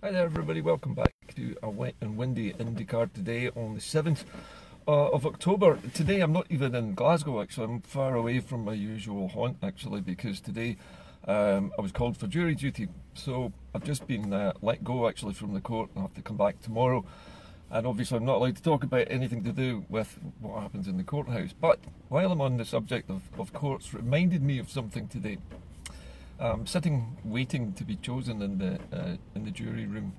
Hi there, everybody. Welcome back to a wet and windy In-D-Car today on the 7th uh, of October. Today, I'm not even in Glasgow, actually. I'm far away from my usual haunt, actually, because today um, I was called for jury duty. So I've just been uh, let go, actually, from the court and I have to come back tomorrow. And obviously, I'm not allowed to talk about anything to do with what happens in the courthouse. But while I'm on the subject of, of courts, reminded me of something today um, sitting waiting to be chosen in the uh, in the jury room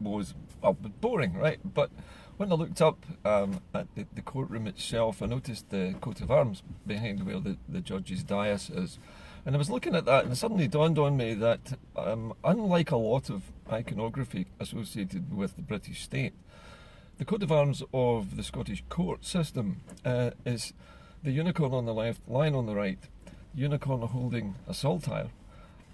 was well, boring, right? But when I looked up um, at the, the, courtroom itself, I noticed the coat of arms behind where the, the judge's dais is. And I was looking at that, and it suddenly dawned on me that, um, unlike a lot of iconography associated with the British state, the coat of arms of the Scottish court system uh, is the unicorn on the left, lion on the right, unicorn holding a saltire,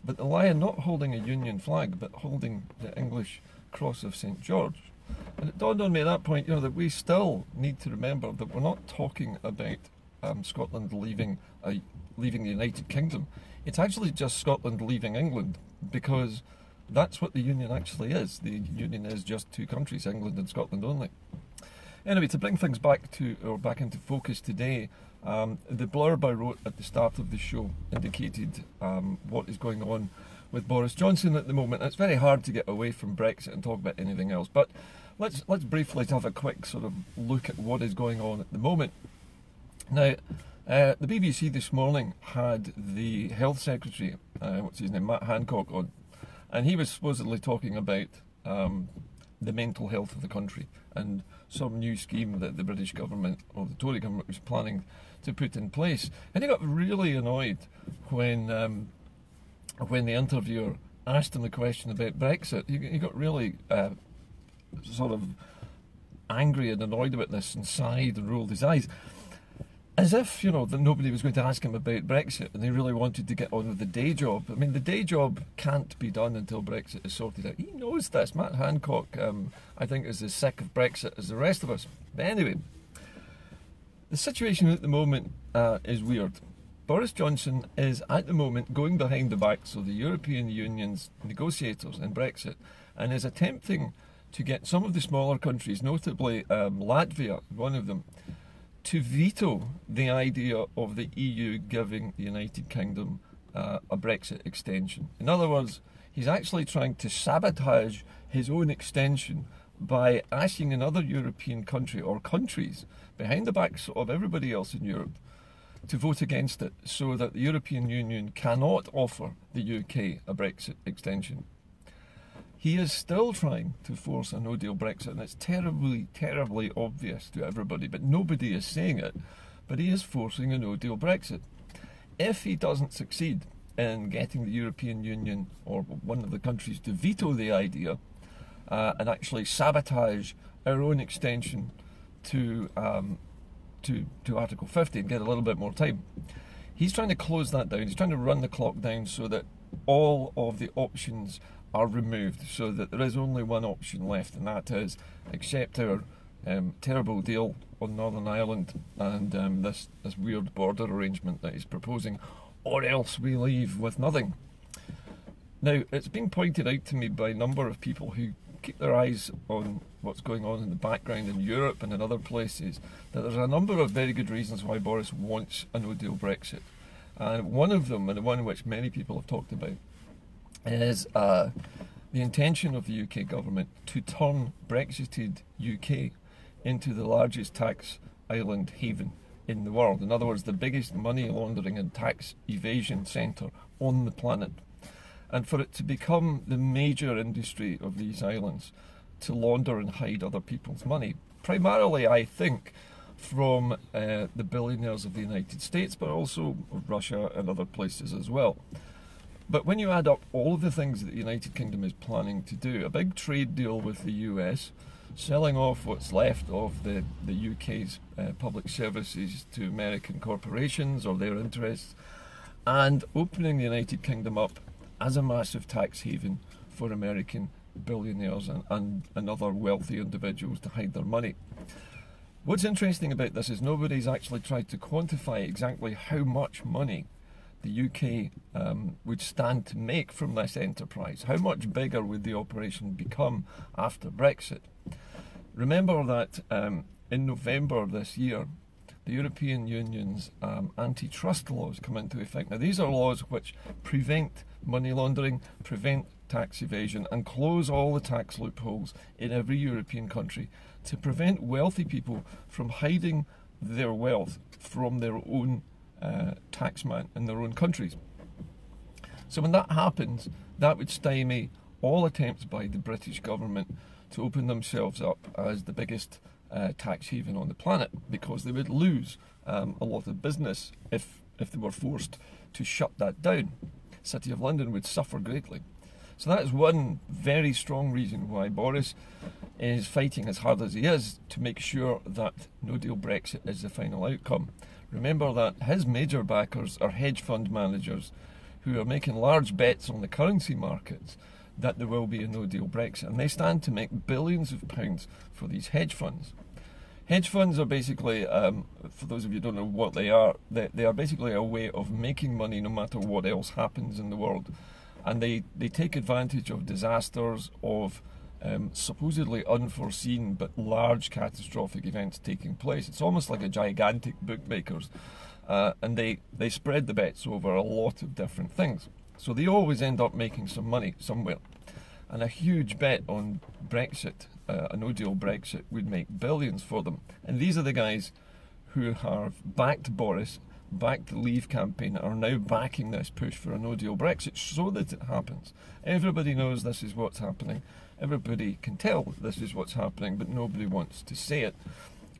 but the lion not holding a Union flag, but holding the English cross of St George. And it dawned on me at that point, you know, that we still need to remember that we're not talking about um, Scotland leaving uh, leaving the United Kingdom. It's actually just Scotland leaving England because that's what the Union actually is. The Union is just two countries, England and Scotland only. Anyway, to bring things back to or back into focus today, um, the blurb I wrote at the start of the show indicated um, what is going on with Boris Johnson at the moment. It's very hard to get away from Brexit and talk about anything else, but let's let's briefly have a quick sort of look at what is going on at the moment. Now, uh, the BBC this morning had the Health Secretary, uh, what's his name, Matt Hancock, on, and he was supposedly talking about um, the mental health of the country and some new scheme that the British government or the Tory government was planning to put in place. And he got really annoyed when um, when the interviewer asked him the question about Brexit. He, he got really uh, sort of angry and annoyed about this and sighed and rolled his eyes as if you know that nobody was going to ask him about Brexit, and they really wanted to get on with the day job. I mean, the day job can't be done until Brexit is sorted out. He knows this. Matt Hancock, um, I think, is as sick of Brexit as the rest of us. But anyway, the situation at the moment uh, is weird. Boris Johnson is at the moment going behind the backs of the European Union's negotiators in Brexit, and is attempting to get some of the smaller countries, notably um, Latvia, one of them to veto the idea of the EU giving the United Kingdom uh, a Brexit extension. In other words, he's actually trying to sabotage his own extension by asking another European country or countries behind the backs of everybody else in Europe to vote against it so that the European Union cannot offer the UK a Brexit extension. He is still trying to force a no deal Brexit, and it's terribly, terribly obvious to everybody, but nobody is saying it. But he is forcing a no deal Brexit. If he doesn't succeed in getting the European Union or one of the countries to veto the idea uh, and actually sabotage our own extension to, um, to, to Article 50 and get a little bit more time, he's trying to close that down. He's trying to run the clock down so that all of the options are removed so that there is only one option left, and that is accept our um, terrible deal on Northern Ireland and um, this, this weird border arrangement that he's proposing, or else we leave with nothing. Now, it's been pointed out to me by a number of people who keep their eyes on what's going on in the background in Europe and in other places that there's a number of very good reasons why Boris wants a no deal Brexit. And one of them, and the one which many people have talked about, is uh, the intention of the UK government to turn Brexited UK into the largest tax island haven in the world. In other words, the biggest money laundering and tax evasion centre on the planet. And for it to become the major industry of these islands to launder and hide other people's money. Primarily, I think, from uh, the billionaires of the United States, but also of Russia and other places as well. But when you add up all of the things that the United Kingdom is planning to do, a big trade deal with the US, selling off what's left of the, the UK's uh, public services to American corporations or their interests, and opening the United Kingdom up as a massive tax haven for American billionaires and, and, and other wealthy individuals to hide their money. What's interesting about this is nobody's actually tried to quantify exactly how much money the UK um, would stand to make from this enterprise? How much bigger would the operation become after Brexit? Remember that um, in November this year, the European Union's um, antitrust laws come into effect. Now, these are laws which prevent money laundering, prevent tax evasion, and close all the tax loopholes in every European country to prevent wealthy people from hiding their wealth from their own uh, taxman in their own countries. So, when that happens, that would stymie all attempts by the British government to open themselves up as the biggest uh, tax haven on the planet because they would lose um, a lot of business if if they were forced to shut that down. City of London would suffer greatly. So that is one very strong reason why Boris is fighting as hard as he is to make sure that no deal Brexit is the final outcome. Remember that his major backers are hedge fund managers who are making large bets on the currency markets that there will be a no deal Brexit. And they stand to make billions of pounds for these hedge funds. Hedge funds are basically, um, for those of you who don't know what they are, they, they are basically a way of making money no matter what else happens in the world. And they, they take advantage of disasters, of um, supposedly unforeseen but large catastrophic events taking place. It's almost like a gigantic bookmakers. Uh, and they, they spread the bets over a lot of different things. So they always end up making some money somewhere. And a huge bet on Brexit uh, a no deal Brexit would make billions for them. And these are the guys who have backed Boris, backed the Leave campaign, are now backing this push for a no deal Brexit so that it happens. Everybody knows this is what's happening. Everybody can tell this is what's happening, but nobody wants to say it,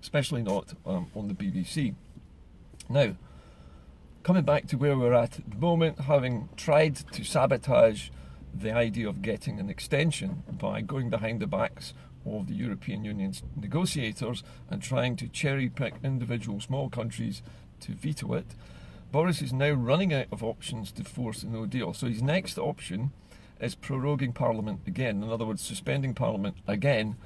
especially not um, on the BBC. Now, coming back to where we're at at the moment, having tried to sabotage the idea of getting an extension by going behind the backs of the European Union's negotiators and trying to cherry pick individual small countries to veto it. Boris is now running out of options to force a no deal. So his next option is proroguing Parliament again, in other words, suspending Parliament again,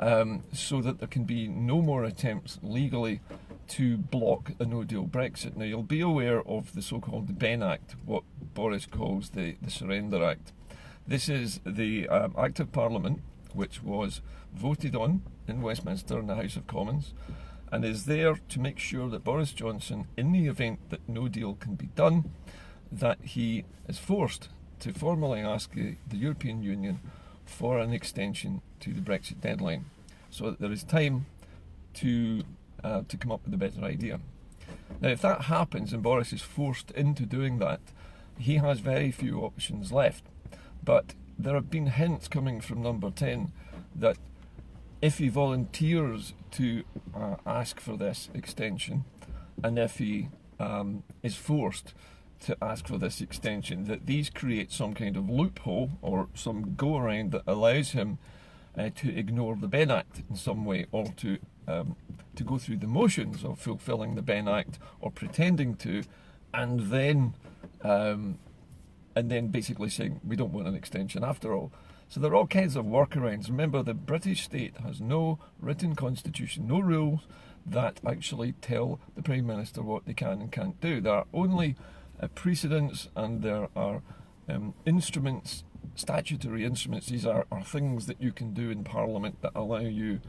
um, so that there can be no more attempts legally to block a no deal Brexit. Now, you'll be aware of the so called Benn Act, what Boris calls the, the Surrender Act. This is the um, Act of Parliament which was voted on in Westminster in the House of Commons and is there to make sure that Boris Johnson, in the event that no deal can be done, that he is forced to formally ask the, the European Union for an extension to the Brexit deadline so that there is time to, uh, to come up with a better idea. Now, if that happens and Boris is forced into doing that, he has very few options left. But there have been hints coming from number 10 that if he volunteers to uh, ask for this extension and if he um, is forced to ask for this extension, that these create some kind of loophole or some go around that allows him uh, to ignore the Benn Act in some way or to um, to go through the motions of fulfilling the Benn Act or pretending to, and then um, and then basically saying we don't want an extension after all. So there are all kinds of workarounds. Remember, the British state has no written constitution, no rules that actually tell the Prime Minister what they can and can't do. There are only uh, precedents and there are um, instruments, statutory instruments. These are, are things that you can do in Parliament that allow you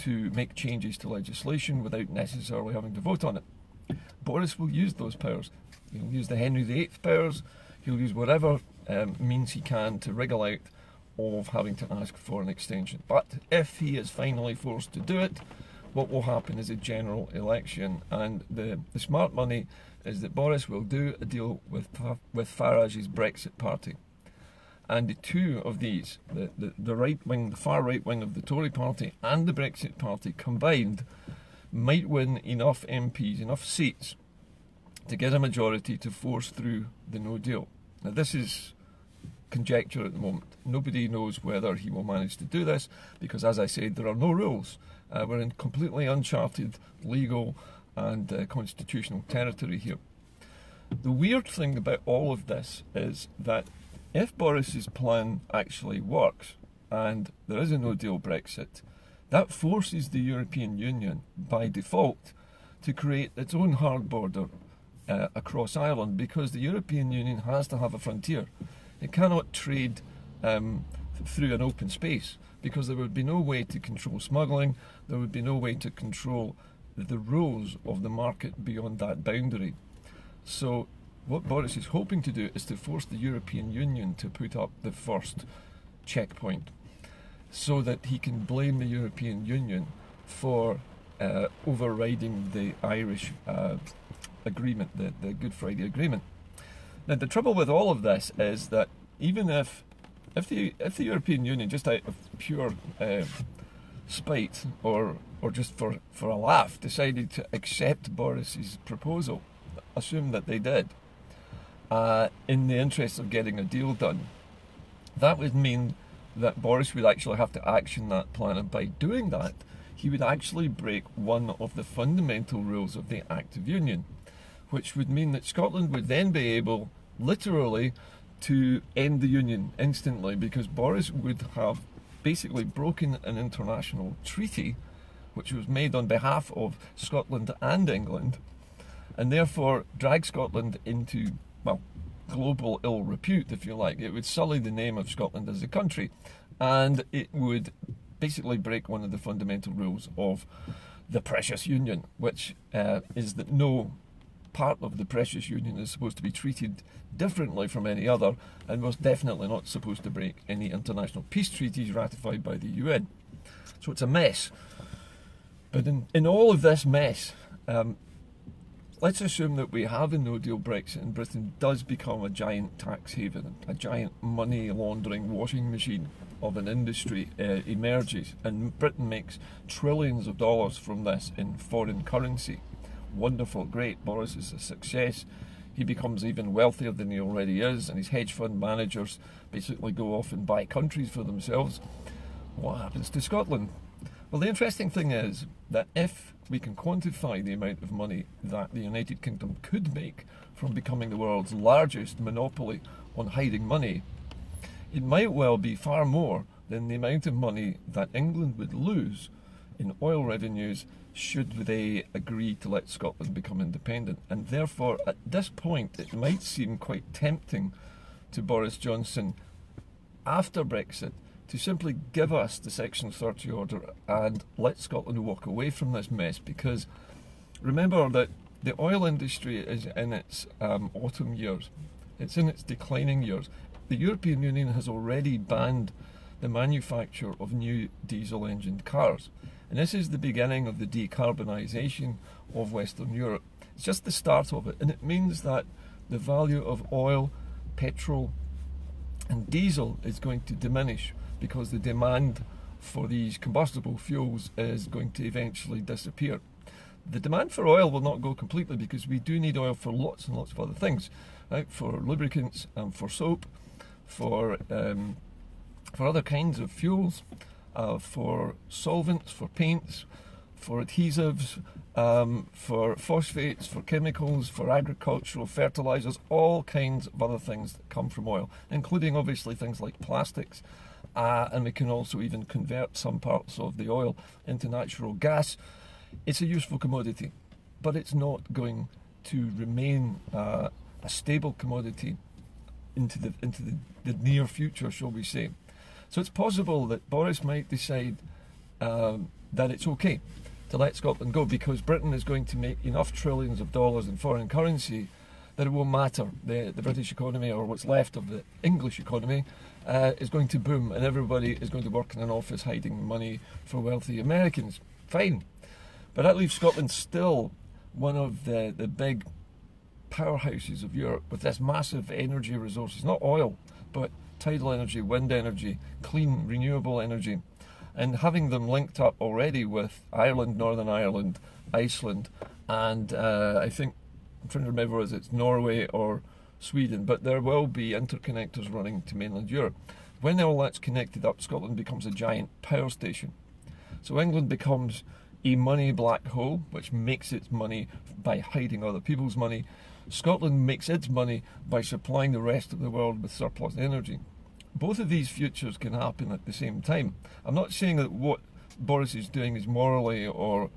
to make changes to legislation without necessarily having to vote on it. Boris will use those powers. He'll use the Henry VIII powers he'll use whatever um, means he can to wriggle out of having to ask for an extension. But if he is finally forced to do it, what will happen is a general election. And the, the smart money is that Boris will do a deal with, with Farage's Brexit party. And the two of these, the, the, the right wing, the far right wing of the Tory party and the Brexit party combined, might win enough MPs, enough seats to get a majority to force through the no deal. Now, this is conjecture at the moment. Nobody knows whether he will manage to do this because, as I said, there are no rules. Uh, we're in completely uncharted legal and uh, constitutional territory here. The weird thing about all of this is that if Boris's plan actually works and there is a no deal Brexit, that forces the European Union by default to create its own hard border uh, across Ireland because the European Union has to have a frontier. It cannot trade um, through an open space because there would be no way to control smuggling, there would be no way to control the rules of the market beyond that boundary. So, what Boris is hoping to do is to force the European Union to put up the first checkpoint so that he can blame the European Union for uh, overriding the Irish uh, agreement, the, the Good Friday Agreement. Now, the trouble with all of this is that even if if the if the European Union, just out of pure uh, spite or or just for, for a laugh, decided to accept Boris's proposal, assume that they did, uh, in the interest of getting a deal done, that would mean that Boris would actually have to action that plan, and by doing that, he would actually break one of the fundamental rules of the Act of Union, which would mean that Scotland would then be able, literally, to end the Union instantly because Boris would have basically broken an international treaty which was made on behalf of Scotland and England, and therefore drag Scotland into, well, global ill repute, if you like. It would sully the name of Scotland as a country, and it would basically break one of the fundamental rules of the precious union, which uh, is that no part of the precious union is supposed to be treated differently from any other, and was definitely not supposed to break any international peace treaties ratified by the UN. So it's a mess. But in, in all of this mess, um, let's assume that we have a no deal Brexit and Britain does become a giant tax haven, a giant money laundering washing machine of an industry uh, emerges, and Britain makes trillions of dollars from this in foreign currency. Wonderful, great. Boris is a success. He becomes even wealthier than he already is, and his hedge fund managers basically go off and buy countries for themselves. What happens to Scotland? Well, the interesting thing is that if we can quantify the amount of money that the United Kingdom could make from becoming the world's largest monopoly on hiding money, it might well be far more than the amount of money that England would lose in oil revenues should they agree to let Scotland become independent. And therefore, at this point, it might seem quite tempting to Boris Johnson after Brexit to simply give us the Section 30 order and let Scotland walk away from this mess because remember that the oil industry is in its um, autumn years, it's in its declining years. The European Union has already banned the manufacture of new diesel engined cars. And this is the beginning of the decarbonisation of Western Europe. It's just the start of it, and it means that the value of oil, petrol, and diesel is going to diminish because the demand for these combustible fuels is going to eventually disappear. The demand for oil will not go completely because we do need oil for lots and lots of other things, right? For lubricants and for soap, for um, for other kinds of fuels, uh, for solvents, for paints, for adhesives, um, for phosphates, for chemicals, for agricultural fertilizers, all kinds of other things that come from oil, including obviously things like plastics uh, and we can also even convert some parts of the oil into natural gas. It's a useful commodity, but it's not going to remain uh, a stable commodity into the into the, the, near future, shall we say? So it's possible that Boris might decide um, that it's okay to let Scotland go because Britain is going to make enough trillions of dollars in foreign currency that it won't matter. The, the British economy, or what's left of the English economy, uh, is going to boom and everybody is going to work in an office hiding money for wealthy Americans. Fine. But that leaves Scotland still one of the, the big powerhouses of Europe with this massive energy resources, not oil, but tidal energy, wind energy, clean, renewable energy. And having them linked up already with Ireland, Northern Ireland, Iceland, and uh, I think, I'm trying to remember whether it's Norway or Sweden, but there will be interconnectors running to mainland Europe. When all that's connected up, Scotland becomes a giant power station. So England becomes a money black hole, which makes its money by hiding other people's money. Scotland makes its money by supplying the rest of the world with surplus energy. Both of these futures can happen at the same time. I'm not saying that what Boris is doing is morally or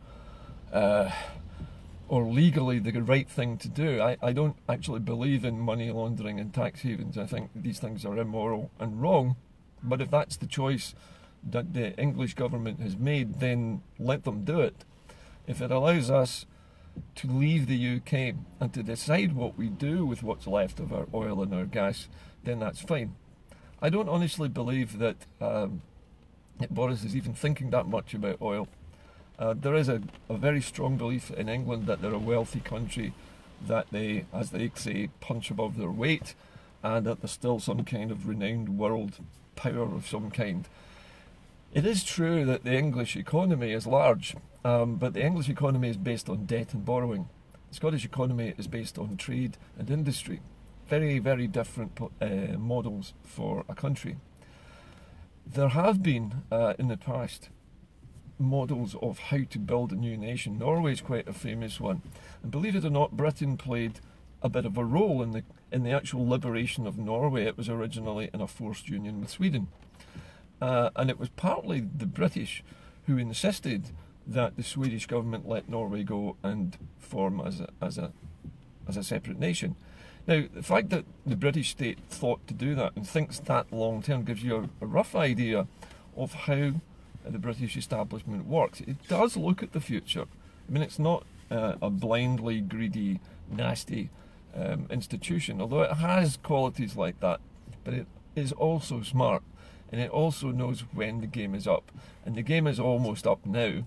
uh, or legally the right thing to do. I, I don't actually believe in money laundering and tax havens. I think these things are immoral and wrong. But if that's the choice that the English government has made, then let them do it. If it allows us to leave the UK and to decide what we do with what's left of our oil and our gas, then that's fine. I don't honestly believe that, um, Boris is even thinking that much about oil. Uh, there is a, a very strong belief in England that they're a wealthy country, that they, as they say, punch above their weight, and that there's still some kind of renowned world power of some kind. It is true that the English economy is large, um, but the English economy is based on debt and borrowing. The Scottish economy is based on trade and industry. Very, very different uh, models for a country. There have been, uh, in the past, models of how to build a new nation. Norway is quite a famous one. And believe it or not, Britain played a bit of a role in the in the actual liberation of Norway. It was originally in a forced union with Sweden. Uh, and it was partly the British who insisted that the Swedish government let Norway go and form as a, as a, as a separate nation. Now, the fact that the British state thought to do that and thinks that long term gives you a, a rough idea of how the British establishment works. It does look at the future. I mean, it's not uh, a blindly greedy, nasty um, institution, although it has qualities like that. But it is also smart, and it also knows when the game is up. And the game is almost up now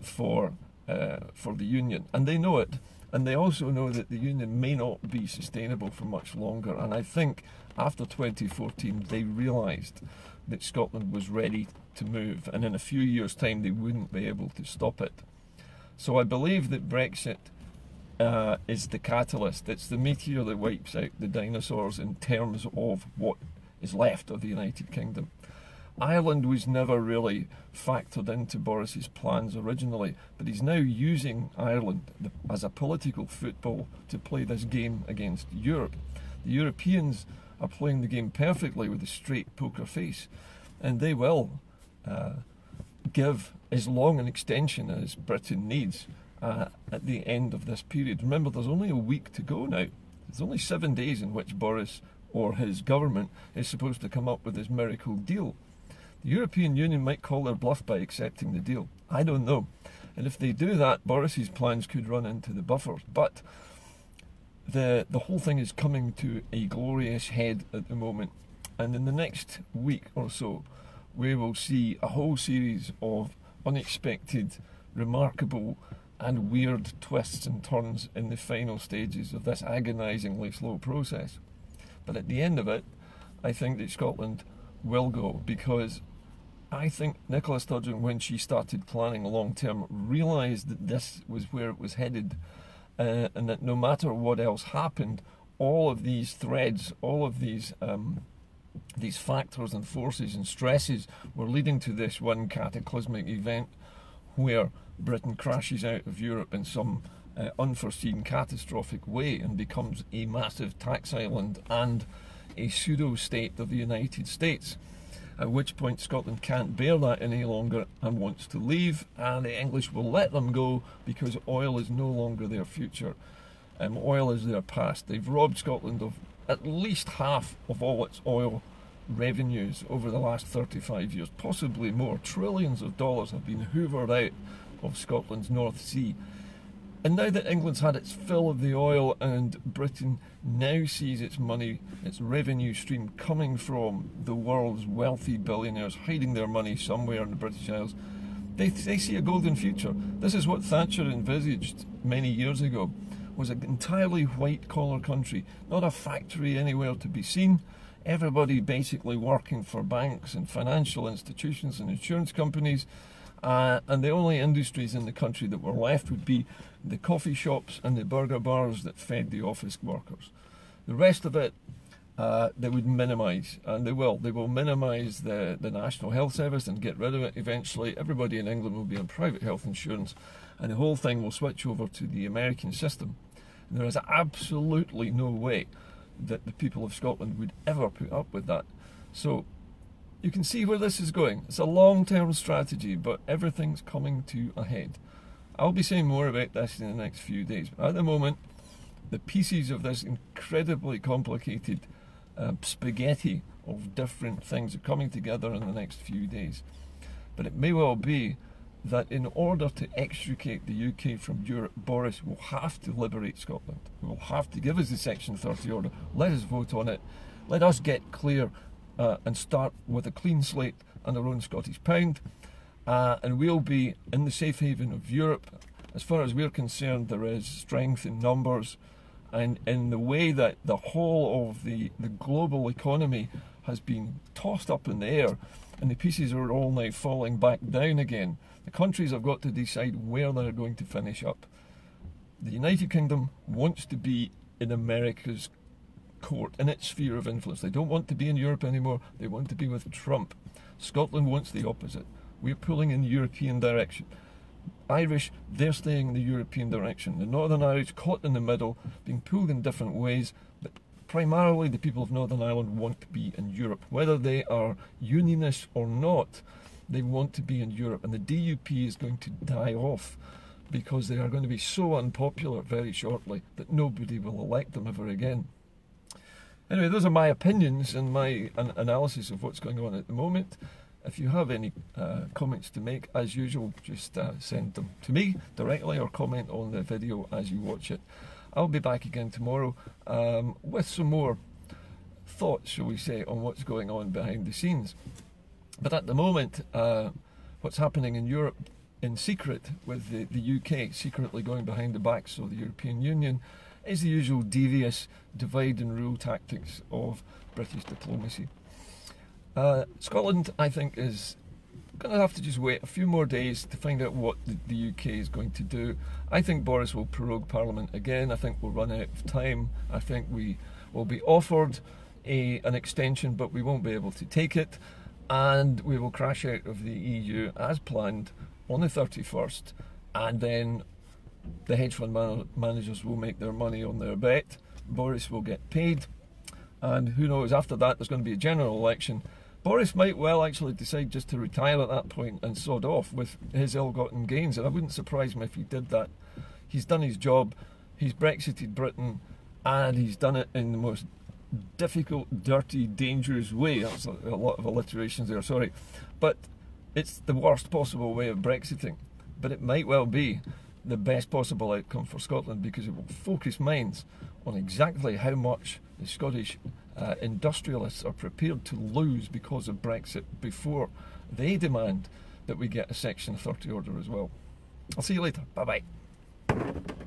for uh, for the union, and they know it. And they also know that the union may not be sustainable for much longer. And I think after 2014, they realised that Scotland was ready to move, and in a few years' time, they wouldn't be able to stop it. So I believe that Brexit uh, is the catalyst. It's the meteor that wipes out the dinosaurs in terms of what is left of the United Kingdom. Ireland was never really factored into Boris's plans originally, but he's now using Ireland as a political football to play this game against Europe. The Europeans are playing the game perfectly with a straight poker face, and they will uh, give as long an extension as Britain needs uh, at the end of this period. Remember, there's only a week to go now. There's only seven days in which Boris or his government is supposed to come up with this miracle deal. The European Union might call their bluff by accepting the deal. I don't know. And if they do that, Boris's plans could run into the buffers. But the the whole thing is coming to a glorious head at the moment. And in the next week or so, we will see a whole series of unexpected, remarkable, and weird twists and turns in the final stages of this agonisingly slow process. But at the end of it, I think that Scotland will go because I think Nicola Sturgeon, when she started planning long term, realised that this was where it was headed uh, and that no matter what else happened, all of these threads, all of these um, these factors and forces and stresses were leading to this one cataclysmic event where Britain crashes out of Europe in some uh, unforeseen catastrophic way and becomes a massive tax island and a pseudo state of the United States. At which point Scotland can't bear that any longer and wants to leave, and the English will let them go because oil is no longer their future. Um, oil is their past. They've robbed Scotland of at least half of all its oil revenues over the last 35 years, possibly more. Trillions of dollars have been hoovered out of Scotland's North Sea. And now that England's had its fill of the oil and Britain now sees its money, its revenue stream coming from the world's wealthy billionaires hiding their money somewhere in the British Isles, they, they see a golden future. This is what Thatcher envisaged many years ago was an entirely white collar country, not a factory anywhere to be seen. Everybody basically working for banks and financial institutions and insurance companies. Uh, and the only industries in the country that were left would be the coffee shops and the burger bars that fed the office workers. The rest of it, uh, they would minimise, and they will. They will minimise the, the National Health Service and get rid of it eventually. Everybody in England will be on private health insurance, and the whole thing will switch over to the American system. And there is absolutely no way that the people of Scotland would ever put up with that. So you can see where this is going. It's a long term strategy, but everything's coming to a head. I'll be saying more about this in the next few days. But at the moment, the pieces of this incredibly complicated uh, spaghetti of different things are coming together in the next few days. But it may well be that in order to extricate the UK from Europe, Boris will have to liberate Scotland. He will have to give us the Section 30 order. Let us vote on it. Let us get clear uh, and start with a clean slate and our own Scottish pound. Uh, and we'll be in the safe haven of Europe. As far as we're concerned, there is strength in numbers and in the way that the whole of the, the global economy has been tossed up in the air and the pieces are all now falling back down again. The countries have got to decide where they're going to finish up. The United Kingdom wants to be in America's court, in its sphere of influence. They don't want to be in Europe anymore, they want to be with Trump. Scotland wants the opposite. We're pulling in the European direction. Irish, they're staying in the European direction. The Northern Irish caught in the middle, being pulled in different ways, but primarily the people of Northern Ireland want to be in Europe. Whether they are unionists or not, they want to be in Europe. And the DUP is going to die off because they are going to be so unpopular very shortly that nobody will elect them ever again. Anyway, those are my opinions and my an analysis of what's going on at the moment. If you have any uh, comments to make, as usual, just uh, send them to me directly or comment on the video as you watch it. I'll be back again tomorrow um, with some more thoughts, shall we say, on what's going on behind the scenes. But at the moment, uh, what's happening in Europe in secret with the, the UK secretly going behind the backs of the European Union is the usual devious divide and rule tactics of British diplomacy. Uh, Scotland, I think, is going to have to just wait a few more days to find out what the, the, UK is going to do. I think Boris will prorogue Parliament again. I think we'll run out of time. I think we will be offered a, an extension, but we won't be able to take it. And we will crash out of the EU as planned on the 31st. And then the hedge fund man- managers will make their money on their bet. Boris will get paid. And who knows, after that, there's going to be a general election Boris might well actually decide just to retire at that point and sod off with his ill-gotten gains, and I wouldn't surprise me if he did that. He's done his job, he's Brexited Britain, and he's done it in the most difficult, dirty, dangerous way. That's a lot of alliterations there, sorry. But it's the worst possible way of Brexiting. But it might well be the best possible outcome for Scotland because it will focus minds on exactly how much the Scottish uh, industrialists are prepared to lose because of Brexit before they demand that we get a Section 30 order as well. I'll see you later. Bye bye.